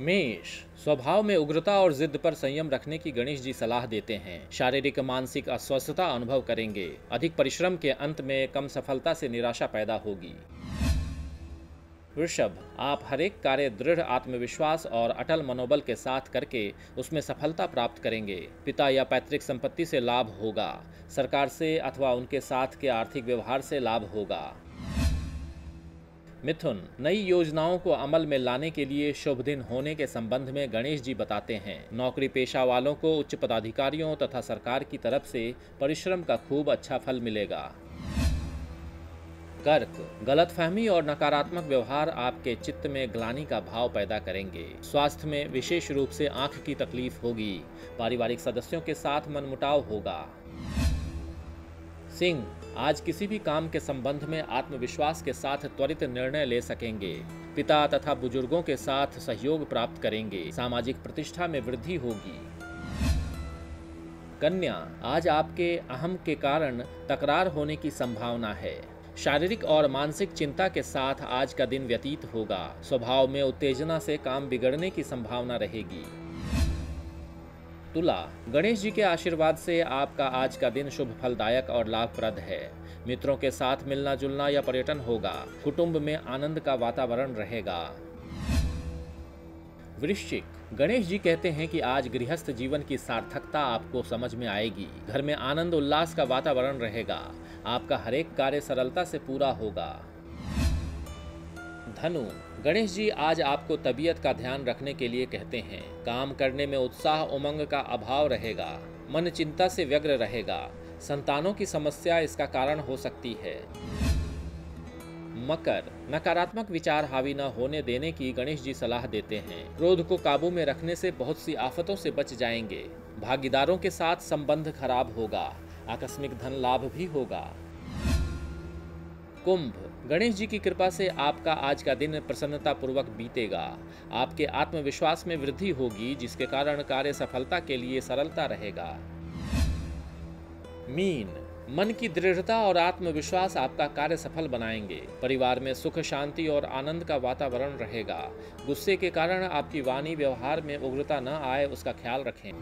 मेष, स्वभाव में उग्रता और जिद पर संयम रखने की गणेश जी सलाह देते हैं। शारीरिक, मानसिक अस्वस्थता अनुभव करेंगे। अधिक परिश्रम के अंत में कम सफलता से निराशा पैदा होगी। वृषभ, आप हरेक कार्य दृढ़ आत्मविश्वास और अटल मनोबल के साथ करके उसमें सफलता प्राप्त करेंगे। पिता या पैतृक संपत्ति से लाभ होगा। सरकार से अथवा उनके साथ के आर्थिक व्यवहार से लाभ होगा। मिथुन, नई योजनाओं को अमल में लाने के लिए शुभ दिन होने के संबंध में गणेश जी बताते हैं। नौकरी पेशा वालों को उच्च पदाधिकारियों तथा सरकार की तरफ़ से परिश्रम का खूब अच्छा फल मिलेगा। कर्क गलतफहमी और नकारात्मक व्यवहार आपके चित्त में ग्लानी का भाव पैदा करेंगे। स्वास्थ्य में विशेष रूप से आँख की तकलीफ़ होगी। पारिवारिक सदस्यों के साथ मनमुटाव होगा। सिंह आज किसी भी काम के संबंध में आत्मविश्वास के साथ त्वरित निर्णय ले सकेंगे। पिता तथा बुज़ुर्गों के साथ सहयोग प्राप्त करेंगे। सामाजिक प्रतिष्ठा में वृद्धि होगी। कन्या, आज आपके अहम के कारण तकरार होने की संभावना है। शारीरिक और मानसिक चिंता के साथ आज का दिन व्यतीत होगा। स्वभाव में उत्तेजना से काम बिगड़ने की संभावना रहेगी। तुला गणेश जी के आशीर्वाद से आपका आज का दिन शुभ फलदायक और लाभप्रद है। मित्रों के साथ मिलना जुलना या पर्यटन होगा। कुटुंब में आनंद का वातावरण रहेगा। वृश्चिक, गणेश जी कहते हैं कि आज गृहस्थ जीवन की सार्थकता आपको समझ में आएगी। घर में आनंद उल्लास का वातावरण रहेगा। आपका हरेक कार्य सरलता से पूरा होगा। धनु, गणेश जी आज आपको तबीयत का ध्यान रखने के लिए कहते हैं। काम करने में उत्साह उमंग का अभाव रहेगा, मन चिंता से व्यग्र रहेगा। संतानों की समस्या इसका कारण हो सकती है। मकर, नकारात्मक विचार हावी न होने देने की गणेश जी सलाह देते हैं। क्रोध को काबू में रखने से बहुत सी आफतों से बच जाएँगे। भागीदारों के साथ संबंध खराब होगा, आकस्मिक धन लाभ भी होगा। कुंभ। गणेश जी की कृपा से आपका आज का दिन प्रसन्नता पूर्वक बीतेगा। आपके आत्मविश्वास में वृद्धि होगी, जिसके कारण कार्य सफलता के लिए सरलता रहेगा। मीन। मन की दृढ़ता और आत्मविश्वास आपका कार्य सफल बनाएँगे। परिवार में सुख, शांति और आनंद का वातावरण रहेगा। गुस्से के कारण आपकी वाणी व्यवहार में उग्रता न आए, उसका ख्याल रखें।